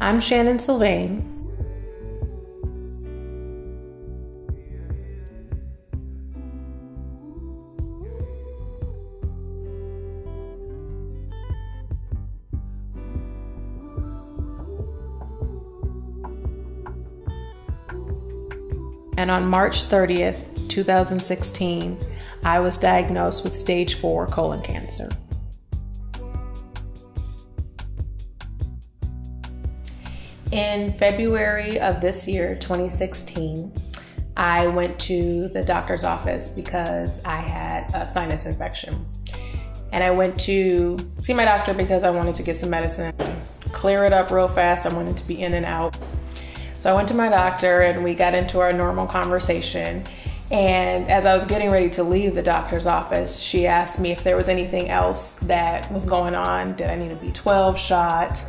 I'm Shannon Sylvain. And on March 30th, 2016, I was diagnosed with stage 4 colon cancer. In February of this year, 2016, I went to the doctor's office because I had a sinus infection. And I went to see my doctor because I wanted to get some medicine, clear it up real fast. I wanted to be in and out. So I went to my doctor and we got into our normal conversation. And as I was getting ready to leave the doctor's office, she asked me if there was anything else that was going on. Did I need a B12 shot?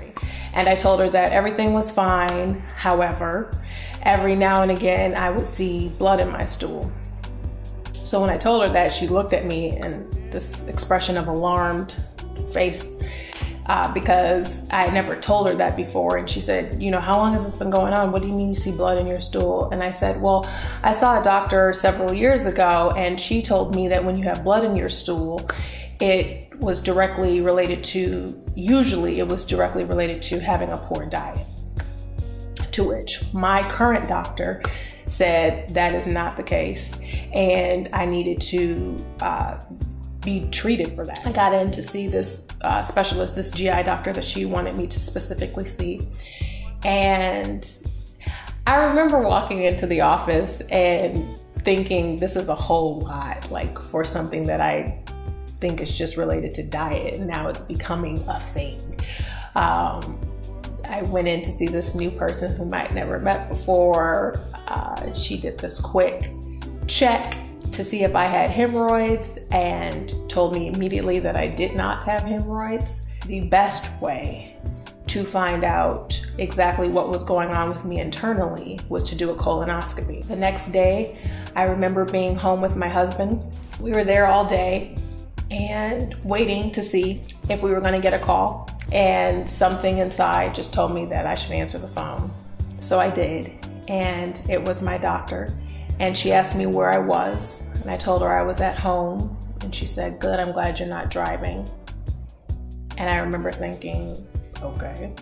And I told her that everything was fine. However, every now and again, I would see blood in my stool. So when I told her that, she looked at me and this expression of alarmed face uh, because I had never told her that before. And she said, You know, how long has this been going on? What do you mean you see blood in your stool? And I said, Well, I saw a doctor several years ago, and she told me that when you have blood in your stool, it was directly related to, usually, it was directly related to having a poor diet. To which my current doctor said that is not the case, and I needed to uh, be treated for that. I got in to see this uh, specialist, this GI doctor that she wanted me to specifically see. And I remember walking into the office and thinking this is a whole lot, like for something that I think it's just related to diet. Now it's becoming a thing. Um, I went in to see this new person whom I'd never met before. Uh, she did this quick check to see if I had hemorrhoids and told me immediately that I did not have hemorrhoids. The best way to find out exactly what was going on with me internally was to do a colonoscopy. The next day, I remember being home with my husband. We were there all day and waiting to see if we were going to get a call. And something inside just told me that I should answer the phone. So I did. And it was my doctor. And she asked me where I was. And I told her I was at home. And she said, Good, I'm glad you're not driving. And I remember thinking, Okay.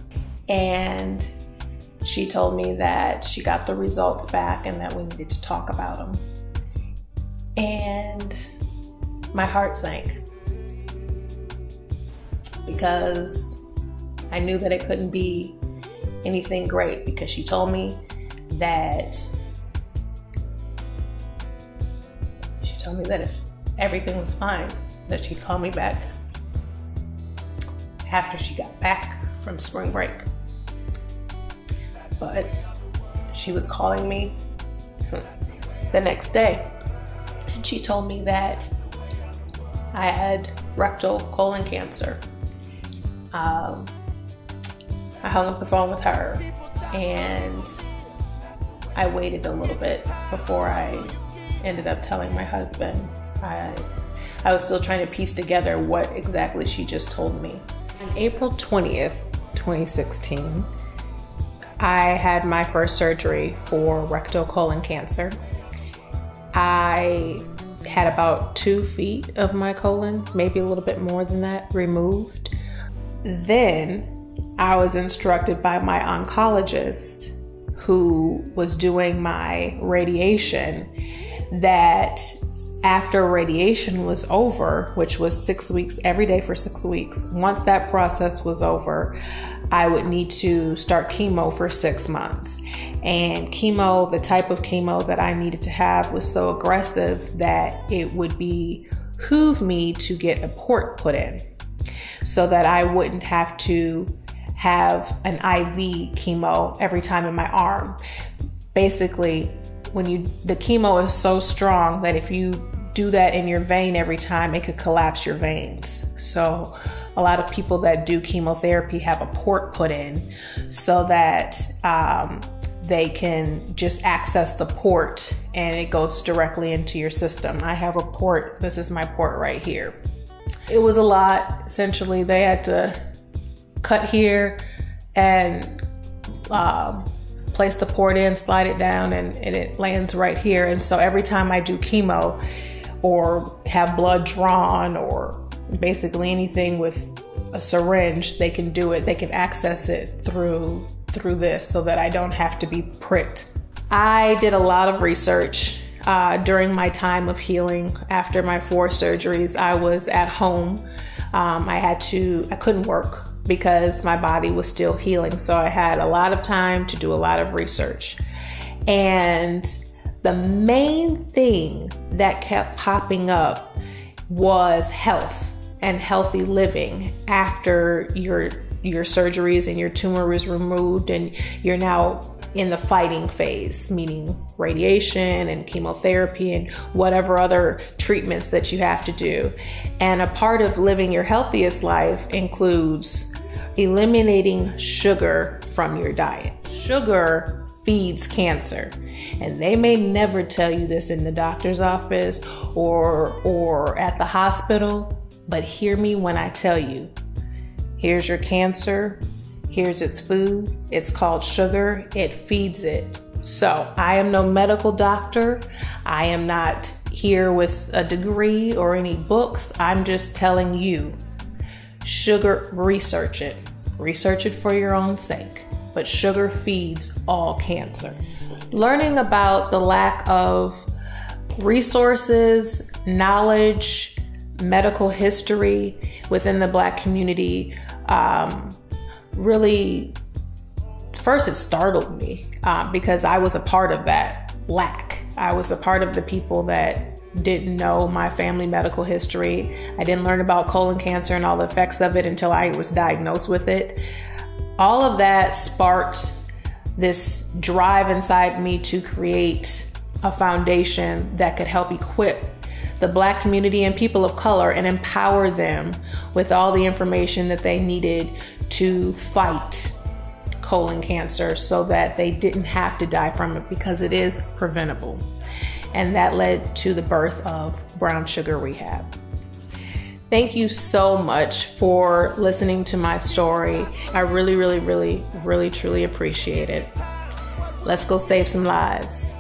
And she told me that she got the results back and that we needed to talk about them. And my heart sank because I knew that it couldn't be anything great because she told me that she told me that if everything was fine that she'd call me back after she got back from spring break. But she was calling me the next day. And she told me that I had rectal colon cancer. Um, I hung up the phone with her and I waited a little bit before I ended up telling my husband. I, I was still trying to piece together what exactly she just told me. On April 20th, 2016, I had my first surgery for rectal colon cancer. I had about two feet of my colon, maybe a little bit more than that, removed. Then I was instructed by my oncologist, who was doing my radiation, that after radiation was over, which was six weeks, every day for six weeks, once that process was over, I would need to start chemo for six months. And chemo, the type of chemo that I needed to have was so aggressive that it would behoove me to get a port put in so that I wouldn't have to have an IV chemo every time in my arm. Basically, when you the chemo is so strong that if you do that in your vein every time, it could collapse your veins. So a lot of people that do chemotherapy have a port put in so that um, they can just access the port and it goes directly into your system. I have a port, this is my port right here. It was a lot. Essentially, they had to cut here and um, place the port in, slide it down, and, and it lands right here. And so every time I do chemo or have blood drawn or basically anything with a syringe, they can do it. They can access it through through this so that I don't have to be pricked. I did a lot of research uh, during my time of healing after my four surgeries. I was at home. Um, I had to, I couldn't work because my body was still healing. So I had a lot of time to do a lot of research. And the main thing that kept popping up was health and healthy living after your your surgeries and your tumor is removed and you're now in the fighting phase, meaning radiation and chemotherapy and whatever other treatments that you have to do. And a part of living your healthiest life includes eliminating sugar from your diet. Sugar feeds cancer. And they may never tell you this in the doctor's office or or at the hospital, but hear me when I tell you. Here's your cancer. Here's its food. It's called sugar. It feeds it. So, I am no medical doctor. I am not here with a degree or any books. I'm just telling you sugar, research it. Research it for your own sake. But sugar feeds all cancer. Learning about the lack of resources, knowledge, medical history within the black community um, really first it startled me uh, because I was a part of that lack. I was a part of the people that didn't know my family medical history. I didn't learn about colon cancer and all the effects of it until I was diagnosed with it. All of that sparked this drive inside me to create a foundation that could help equip the black community and people of color and empower them with all the information that they needed to fight colon cancer so that they didn't have to die from it because it is preventable. And that led to the birth of Brown Sugar Rehab. Thank you so much for listening to my story. I really, really, really, really, truly appreciate it. Let's go save some lives.